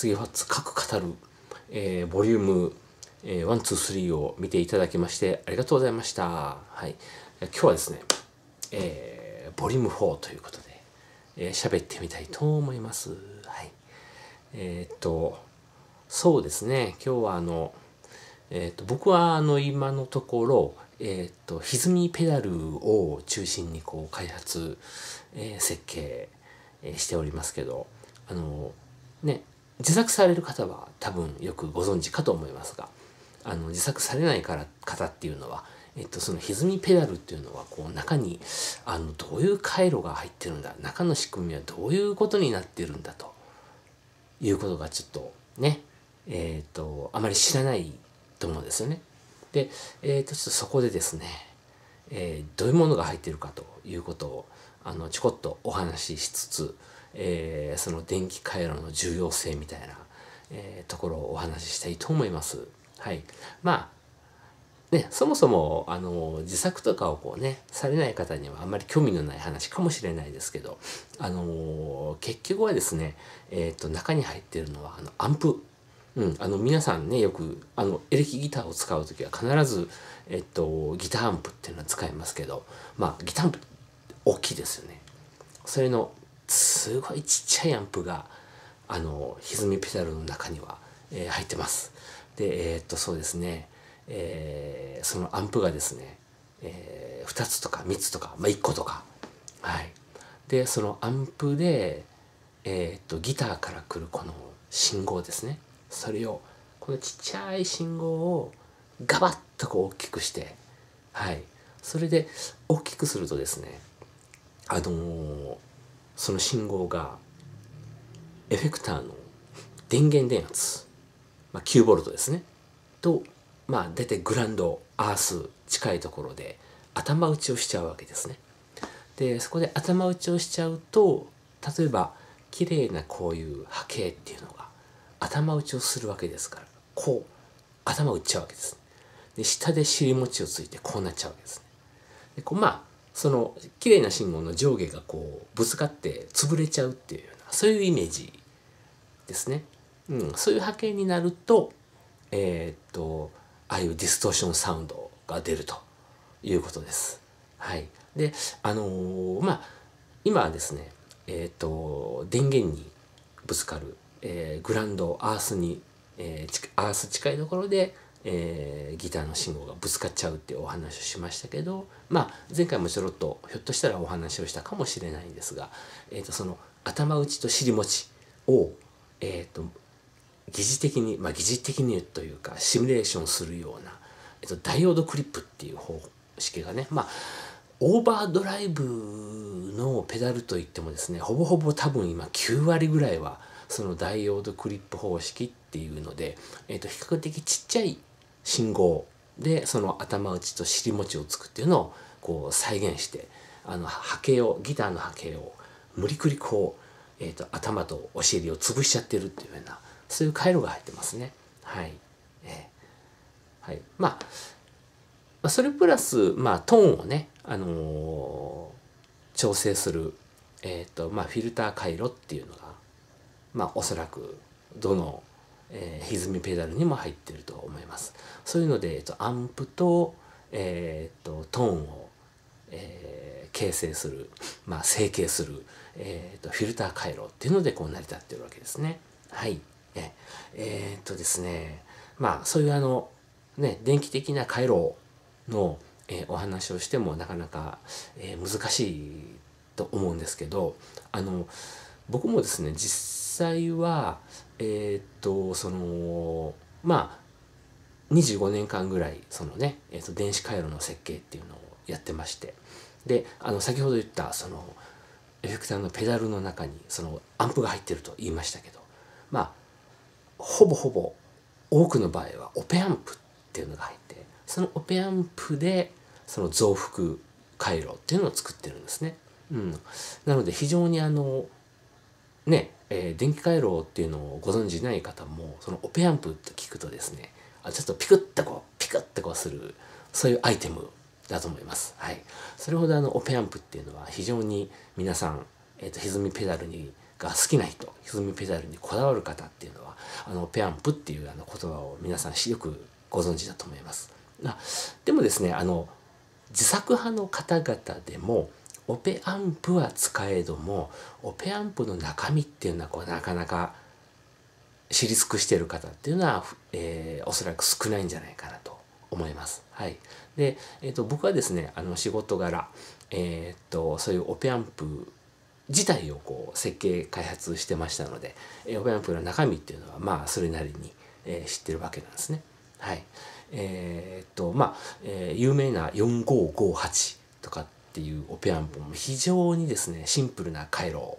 厚木ファッツ各語る、えー、ボリューム、えー、123を見ていただきましてありがとうございました。はい、今日はですね、えー、ボリューム4ということで喋、えー、ってみたいと思います。はい、えー、っとそうですね今日はあの、えー、っと僕はあの今のところえー、っと歪みペダルを中心にこう開発、えー、設計、えー、しておりますけどあのね自作される方は多分よくご存知かと思いますがあの自作されないから方っていうのは、えっと、その歪みペダルっていうのはこう中にあのどういう回路が入ってるんだ中の仕組みはどういうことになってるんだということがちょっとねえっ、とあまり知らないと思うんですよね。で、えー、とちょっとそこでですね、えー、どういうものが入ってるかということをあのちょこっとお話ししつつ、えー、その電気回路の重要性みたいな、えー、ところをお話ししたいと思います。はい、まあね、そもそもあの自作とかをこうねされない方にはあんまり興味のない話かもしれないですけど、あの結局はですね、えーと、中に入ってるのはあのアンプうん、あの皆さんねよくあのエレキギターを使う時は必ず、えっと、ギターアンプっていうのは使いますけどまあギターアンプ大きいですよね。それのすごいちっちゃいアンプがあの歪みペダルの中には、えー、入ってます。でえー、っとそうですね、えー、そのアンプがですね、えー、2つとか3つとか、まあ、1個とか。はい。でそのアンプで、えー、っとギターから来るこの信号ですね。それをこのちっちゃい信号をガバッとこう大きくしてはい。それで大きくするとですねあのー、その信号がエフェクターの電源電圧、まあ、9ボルトですね。とまあ大体グランドアース近いところで頭打ちをしちゃうわけですね。でそこで頭打ちをしちゃうと例えば綺麗なこういう波形っていうのが頭打ちをするわけですからこう頭打っちゃうわけですで下で尻餅をついてこうなっちゃうわけですね。でこうまあその綺麗な信号の上下がこうぶつかって潰れちゃうっていうようなそういうイメージですね、うん、そういう波形になるとえー、っとああいうディストーションサウンドが出るということです。はい。であのー、まあ今はですねえー、っと電源にぶつかるえー、グランドアースに、えー、アース近いところで、えー、ギターの信号がぶつかっちゃうっていうお話をしましたけど、まあ、前回もちょろっとひょっとしたらお話をしたかもしれないんですが、えー、とその頭打ちと尻餅を、えーと、疑似的に、まあ、疑似的にというかシミュレーションするような、えーと、ダイオードクリップっていう方式がねまあオーバードライブのペダルといってもですねほぼほぼ多分今9割ぐらいはそのダイオードクリップ方式っていうので、えー、と比較的ちっちゃい信号でその頭打ちと尻餅をつくっていうのをこう再現してあの波形をギターの波形を無理くりこう、えーと、頭とお尻を潰しちゃってるっていうようなそういう回路が入ってますね。はい。えー、はい。まあ、それプラス、まあ、トーンをね、あのー、調整する、え、ー、と、まあ、フィルター回路っていうのがまあおそらくどの、えー、歪みペダルにも入ってると思います。そういうので、えっと、アンプと,、えー、っとトーンを、えー、形成する、まあ、成形する、えー、っとフィルター回路っていうのでこう成り立ってるわけですね。はい。ええー、っとですねまあそういうあのね電気的な回路の、えー、お話をしてもなかなか、えー、難しいと思うんですけどあの僕もですね実際はえー、っとそのまあ25年間ぐらいそのね、えー、っと電子回路の設計っていうのをやってましてであの先ほど言ったそのエフェクターのペダルの中にそのアンプが入ってると言いましたけどまあほぼほぼ多くの場合はオペアンプっていうのが入ってそのオペアンプでその増幅回路っていうのを作ってるんですね。うん、なので非常にあのねえー、電気回路っていうのをご存じない方もそのオペアンプって聞くとですねあちょっとピクッとこうピクッとこうするそういうアイテムだと思います。はい、それほどあのオペアンプっていうのは非常に皆さん、えーと、歪みペダルにが好きな人歪みペダルにこだわる方っていうのはあのオペアンプっていうあの言葉を皆さんよくご存知だと思います。あでもですねあの自作派の方々でもオペアンプは使えどもオペアンプの中身っていうのはこうなかなか知り尽くしている方っていうのは、えー、おそらく少ないんじゃないかなと思います。はい、で、えーと、僕はですねあの仕事柄、えーと、そういうオペアンプ自体をこう設計開発してましたので、えー、オペアンプの中身っていうのはまあそれなりに、えー、知ってるわけなんですね。はい、えー、っとまあ、えー、有名な4558とかってっていうオペアンプも非常にですねシンプルな回路、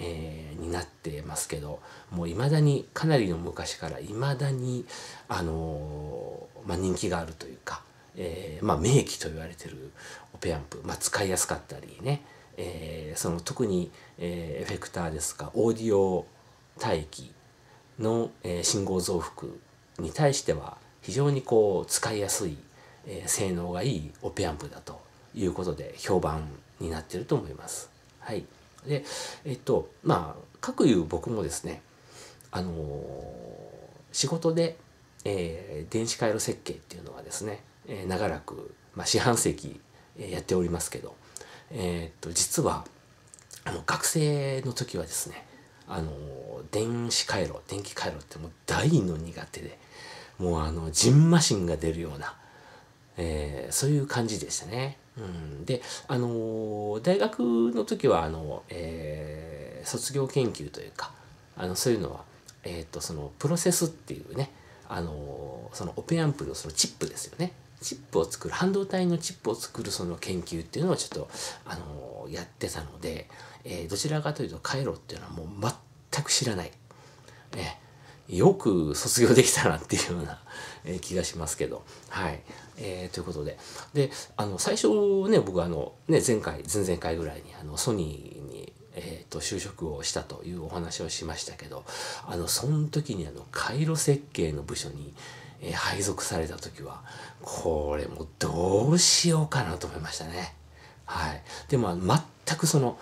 えー、になってますけどもういまだにかなりの昔からいまだに、あのまあ、人気があるというか、えーまあ、名機と言われてるオペアンプ、まあ、使いやすかったりね、えー、その特に、えー、エフェクターですかオーディオ帯域の、えー、信号増幅に対しては非常にこう使いやすい、えー、性能がいいオペアンプだということで評判になってると思います。はい、でえっとまあ各いう僕もですねあの、仕事で、えー、電子回路設計っていうのはですね、えー、長らく、まあ、四半世紀、やっておりますけど、えー、っと実はあの学生の時はですねあの電子回路電気回路ってもう大の苦手でもうあのジンマシンが出るような、えー、そういう感じでしたね。うん、であの大学の時はあの、えー、卒業研究というかあのそういうのは、えーと、そのプロセスっていうねあのそのオペアンプのそのチップですよねチップを作る半導体のチップを作るその研究っていうのをちょっとあのやってたので、え、どちらかというと回路っていうのはもう全く知らない。えーよく卒業できたなっていうような、気がしますけど。はい。えー、ということで。で、あの、最初ね、僕あの、ね、前回、前々回ぐらいに、あの、ソニーに、えーと、就職をしたというお話をしましたけどあのその時にあの回路設計の部署に、えー、配属された時はこれもどうしようかなと思いましたね。はい、でも全くその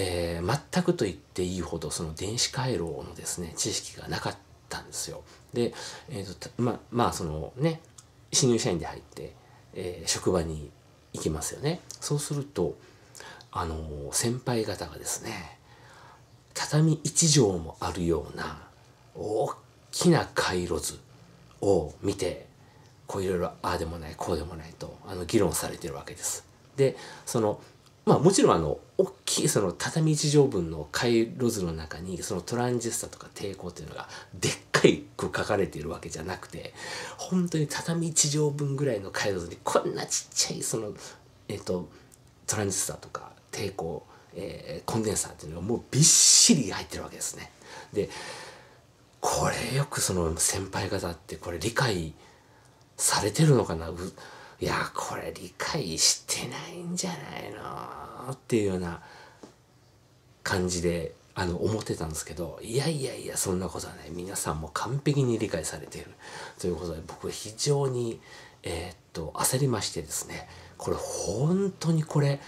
えー、全くと言っていいほどその電子回路のですね知識がなかったんですよ。で、えーとままあそのね新入社員で入って、えー、職場に行きますよね。そうするとあのー、先輩方がですね畳1畳もあるような大きな回路図を見てこういろいろああでもないこうでもないとあの議論されてるわけです。でそのまあもちろんあの大きいその畳1畳分の回路図の中にそのトランジスタとか抵抗っていうのがでっかいく書かれているわけじゃなくて本当に畳1畳分ぐらいの回路図にこんなちっちゃいそのえっ、とトランジスタとか抵抗、えー、コンデンサーっていうのがもうびっしり入ってるわけですね。でこれよくその先輩方ってこれ理解されてるのかな？いやこれ理解してないんじゃないの？っていうような感じであの思ってたんですけどいやいやいやそんなことはない。皆さんも完璧に理解されているということで僕非常にえー、っと焦りましてですねこれ本当にこれ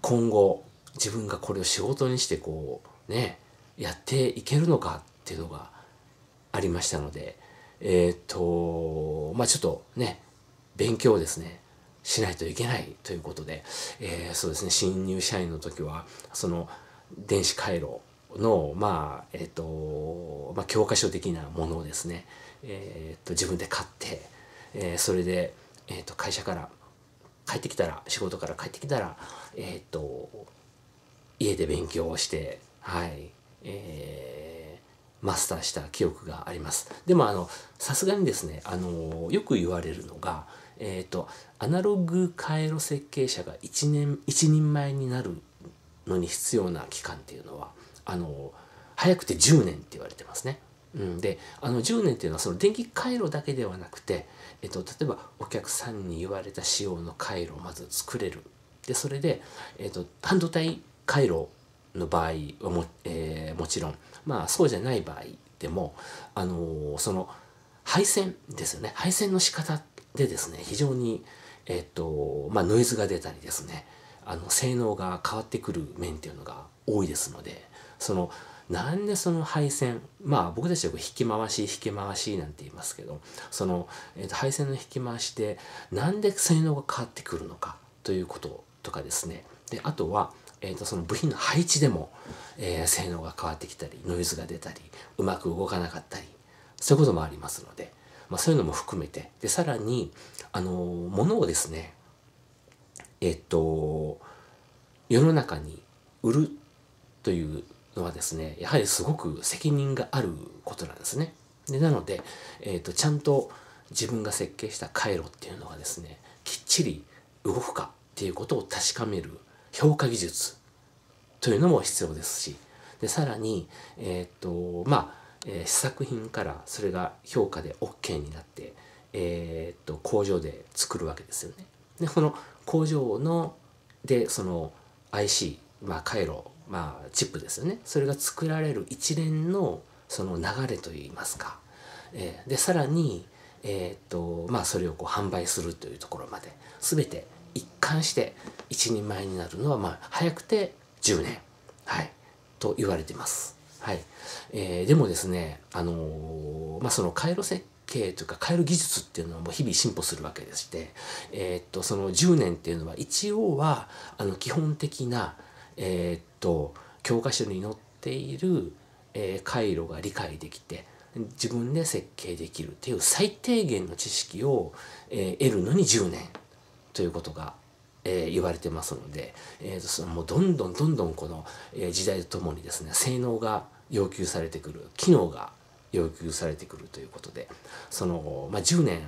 今後自分がこれを仕事にしてこうねやっていけるのかっていうのがありましたのでえー、っとまあちょっとね勉強をですねしないといけないということで、えー、そうですね新入社員の時はその電子回路のまあえっ、ー、と、まあ、教科書的なものをですね、えー、と自分で買って、えー、それで、えー、と会社から帰ってきたら仕事から帰ってきたらえっ、と家で勉強をしてはいえー、マスターした記憶があります。でもあのさすがにですねあのよく言われるのがえっ、ー、とアナログ回路設計者が1年一人前になるのに必要な期間っていうのはあの早くて10年って言われてますね。うん、であの10年っていうのはその電気回路だけではなくて、えっと、例えばお客さんに言われた仕様の回路をまず作れるでそれで、えっと、半導体回路の場合はも,、えー、もちろんまあそうじゃない場合でも、あのー、その配線ですよね配線の仕方でですね非常に、えっとまあ、ノイズが出たりですねあの性能が変わってくる面っていうのが多いですのでそのなんでその配線まあ僕たちは引き回し引き回しなんて言いますけどその、えー、と配線の引き回しでなんで性能が変わってくるのかということとかですねであとは、えー、とその部品の配置でも、えー、性能が変わってきたりノイズが出たりうまく動かなかったりそういうこともありますので、まあ、そういうのも含めてでさらにあの物をですねえっ、と世の中に売るというのはですねやはりすごく責任があることなんですね。でなので、えーと、ちゃんと自分が設計した回路っていうのがですねきっちり動くかっていうことを確かめる評価技術というのも必要ですしでさらに、えっ、とまあ、えー、試作品からそれが評価で OK になって、えっ、と工場で作るわけですよね。でこの工場のでその IC、まあ、回路まあ、チップですよね。それが作られる一連のその流れといいますか、えー、でさらに、え、っとまあ、それをこう販売するというところまで。全て一貫して一人前になるのは、まあ、早くて10年、はい、と言われています。はい。えー、でもですね、あのー、まあ、その回路設計というか回路技術っていうのはもう日々進歩するわけでして、えー、っとその10年っていうのは一応はあの基本的な、えー、っと教科書に載っている、えー、回路が理解できて自分で設計できるっていう最低限の知識を、えー、得るのに10年ということが、えー、言われてますので、えー、そのもうどんどんどんどんこの、えー、時代とともにですね性能が要求されてくる機能が要求されてくるということでその、まあ、10年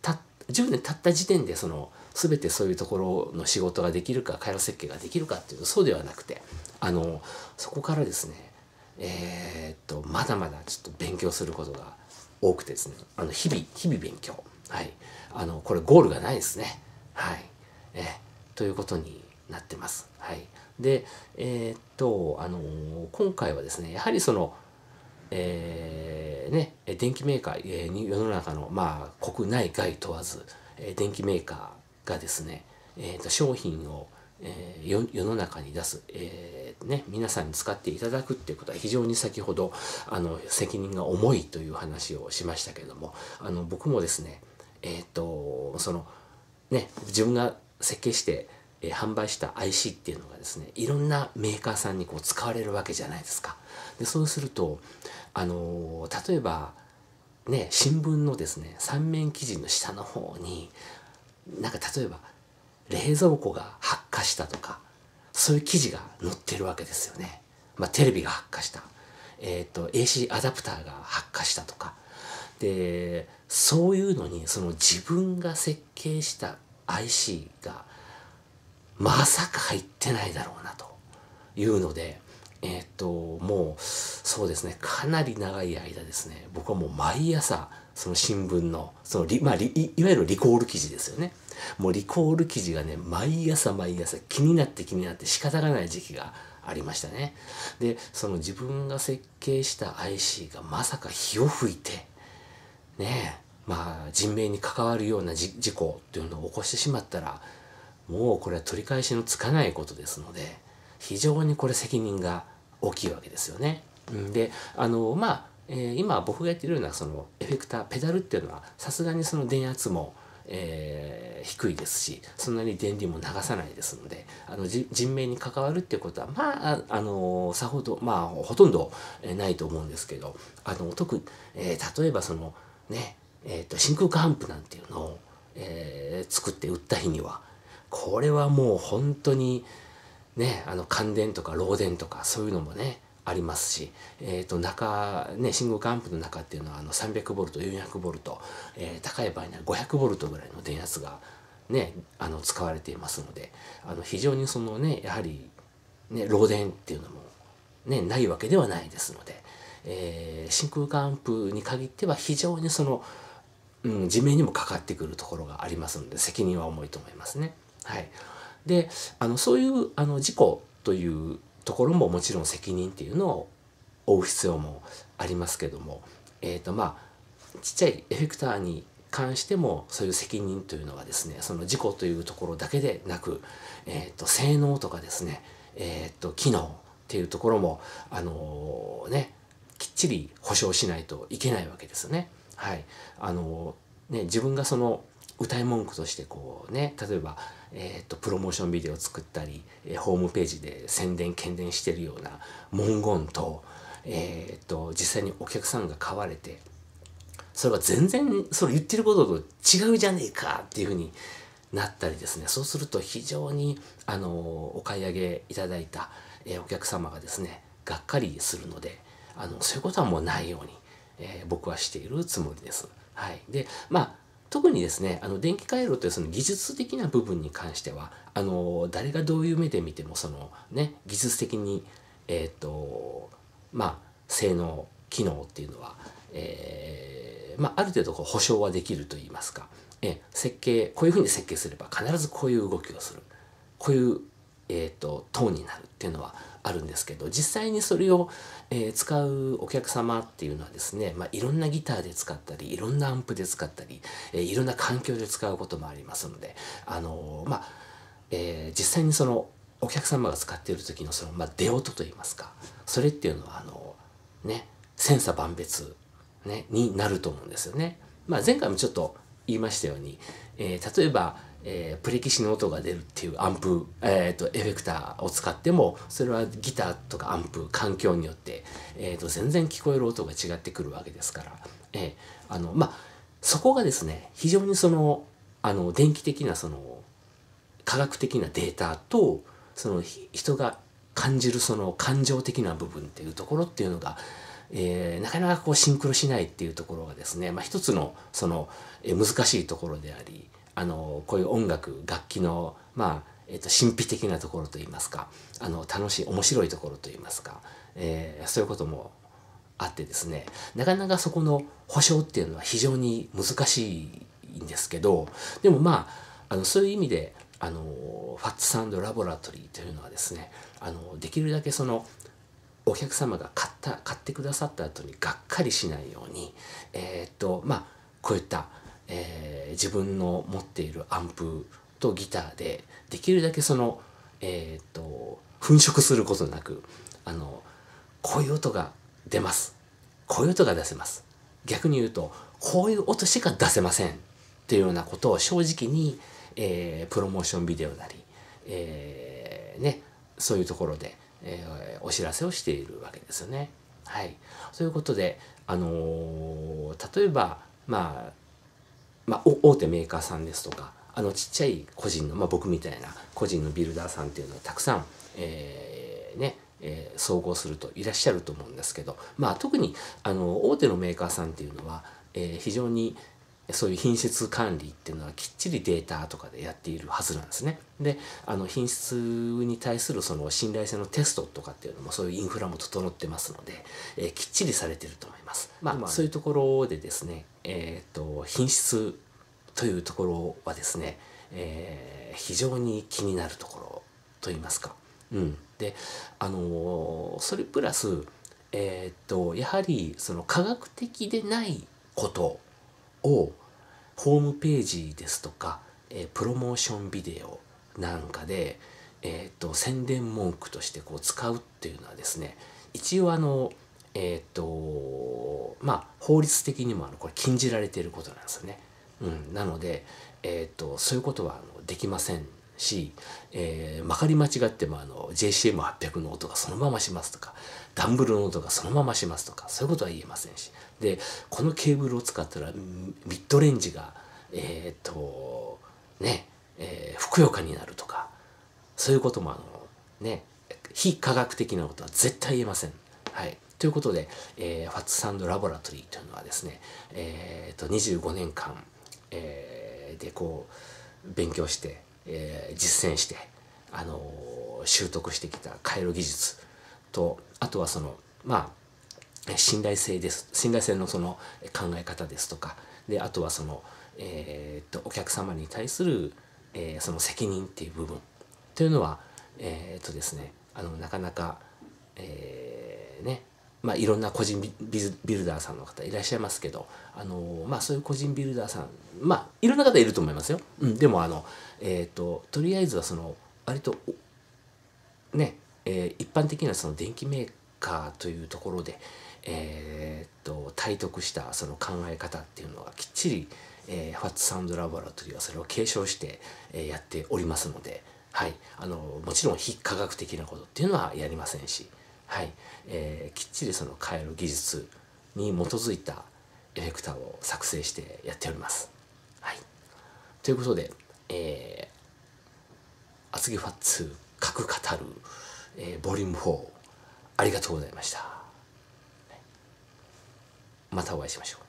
た10年経った時点でその全てそういうところの仕事ができるか回路設計ができるかっていうとそうではなくてあのそこからですねえー、っとまだまだちょっと勉強することが多くてですねあの日々日々勉強。はい。あのこれゴールがないですね。はい。えということになってます。はい。でえー、っとあの今回はですねやはりそのえー、ね電機メーカー、えー、世の中のまあ国内外問わず、えー、電機メーカーがですね、えー、と商品を、えー、世の中に出す、えーね、皆さんに使っていただくっていうことは非常に先ほどあの責任が重いという話をしましたけれどもあの僕もですねえっ、ー、とそのね自分が設計してえ販売した IC っていうのがですねいろんなメーカーさんにこう使われるわけじゃないですか。でそうするとあの例えばね新聞のですね三面記事の下の方になんか例えば冷蔵庫が発火したとかそういう記事が載ってるわけですよね。まあ、テレビが発火した、えーと、AC アダプターが発火したとかでそういうのにその自分が設計した IC がまさか入ってないだろうなというのでえっ、ともうそうですねかなり長い間ですね僕はもう毎朝その新聞のそのリ、まあ、いわゆるリコール記事ですよね。もうリコール記事がね毎朝毎朝気になって気になって仕方がない時期がありましたね。でその自分が設計した IC がまさか火を吹いてねえまあ人命に関わるような事故っていうのを起こしてしまったらもうこれは取り返しのつかないことですので非常にこれ責任が大きいわけですよね。であのまあえー、今僕がやってるようなそのエフェクターペダルっていうのはさすがにその電圧も、えー、低いですしそんなに電流も流さないですのであの人命に関わるっていうことはまああのさほどまあほとんどないと思うんですけどあの特に、えー、例えばそのねえーと、真空管アンプなんていうのを、えー、作って売った日にはこれはもう本当にねあの感電とか漏電とかそういうのもねありますし、えー、と中、ね、信号管アンプの中っていうのはあの 300V400V、えー、高い場合には 500V ぐらいの電圧が、ね、あの使われていますのであの非常にそのねやはり、ね、漏電っていうのも、ね、ないわけではないですので、えー、真空管アンプに限っては非常にその、うん、地面にもかかってくるところがありますので責任は重いと思いますね。はい、であのそういうあの事故というところももちろん責任っていうのを負う必要もありますけども、えーとまあ、ちっちゃいエフェクターに関してもそういう責任というのはですねその事故というところだけでなく、えーと、性能とかですね、えーと、機能っていうところもあのー、ねきっちり保証しないといけないわけですよね。はい。あの、ね自分がその歌い文句としてこうね例えば、えーと、プロモーションビデオを作ったり、えー、ホームページで宣伝喧伝してるような文言と,、えーと実際にお客さんが買われてそれは全然それ言ってることと違うじゃねえかっていうふうになったりですね。そうすると非常にあのお買い上げいただいた、えお客様がですねがっかりするのであのそういうことはもうないように、えー、僕はしているつもりです。はい、でまあ特にですねあの電気回路というその技術的な部分に関してはあの誰がどういう目で見てもそのね技術的にえっ、ー、とまあ性能機能っていうのは、えーまあ、ある程度こう保証はできると言いますか、え設計こういうふうに設計すれば必ずこういう動きをする。こういう、えーと、トーンになるっていうのはあるんですけど実際にそれを、えー、使うお客様っていうのはですね、まあ、いろんなギターで使ったりいろんなアンプで使ったり、えー、いろんな環境で使うこともありますのであのー、まあ、えー、実際にそのお客様が使っている時のその、まあ、出音といいますかそれっていうのはあのね千差万別ね、になると思うんですよね。まあ、前回もちょっと言いましたように、えー、例えば、えー、プレキシの音が出るっていうアンプ、えーと、エフェクターを使ってもそれはギターとかアンプ環境によって、えーと、全然聞こえる音が違ってくるわけですから、えー、あのまあそこがですね非常にそのあの電気的なその科学的なデータとその人が感じるその感情的な部分っていうところっていうのがえー、なかなかこうシンクロしないっていうところがですね、まあ、一つのその、えー、難しいところでありあのこういう音楽楽器のまあえーと、神秘的なところといいますかあの楽しい面白いところといいますか、えー、そういうこともあってですねなかなかそこの保証っていうのは非常に難しいんですけどでもまああのそういう意味であのファッツサンドラボラトリーというのはですねあのできるだけそのお客様が買った買ってくださった後にがっかりしないようにえー、っとまあこういった、えー、自分の持っているアンプとギターでできるだけそのえー、と粉飾することなくあのこういう音が出ます。こういう音が出せます。逆に言うとこういう音しか出せませんっていうようなことを正直に、えー、プロモーションビデオなり、えー、ねそういうところでえー、お知らせをしているわけですよね。はい、そういうことで、あのー、例えば、まあ、まあ、大手メーカーさんですとかあのちっちゃい個人の、まあ、僕みたいな個人のビルダーさんっていうのはたくさん、えー、ねえー、総合するといらっしゃると思うんですけど、まあ、特にあの大手のメーカーさんっていうのは、えー、非常にそういう品質管理っていうのはきっちりデータとかでやっているはずなんですね。であの品質に対するその信頼性のテストとかっていうのもそういうインフラも整ってますので、えー、きっちりされてると思います。まあ、そういうところでですね、えーと、品質というところはですね、えー、非常に気になるところといいますか。うん、であのー、それプラス、えーとやはりその科学的でないことをホームページですとか、えー、プロモーションビデオなんかで、えーと、宣伝文句としてこう使うっていうのはですね一応あのえっ、とまあ法律的にもあのこれ禁じられていることなんですよね。うん、なので、えーと、そういうことはあのできませんし、えー、まかり間違ってもあの JCM800 の音がそのまましますとかダンブルの音がそのまましますとかそういうことは言えませんしでこのケーブルを使ったらミッドレンジがえっ、とね、えー、ふくよかになるとかそういうこともあのね非科学的なことは絶対言えません。はい、ということで、えー、ファッツサンドラボラトリーというのはですね、えーと、25年間、えー、でこう勉強して、えー、実践して、あのー、習得してきた回路技術とあとはそのまあ信頼性です。信頼性のその考え方ですとかであとはその、えー、っとお客様に対する、えー、その責任っていう部分というのはえー、っとですねあのなかなか、えー、ねまあ、いろんな個人ビルダーさんの方いらっしゃいますけど、あのまあ、そういう個人ビルダーさんまあいろんな方いると思いますよ。うん、でもあの、えーと、とりあえずはその割とね、えー、一般的なその電機メーカーというところで、えーと、体得したその考え方っていうのがきっちり、えー、ファッツサウンドラボラトリーはそれを継承して、えー、やっておりますので、はい、あのもちろん非科学的なことっていうのはやりませんし、はいえー、きっちりその変える技術に基づいたエフェクターを作成してやっております。はい、ということで、えー、厚木ファッツ核語る、えー、ボリューム4ありがとうございました。またお会いしましょう。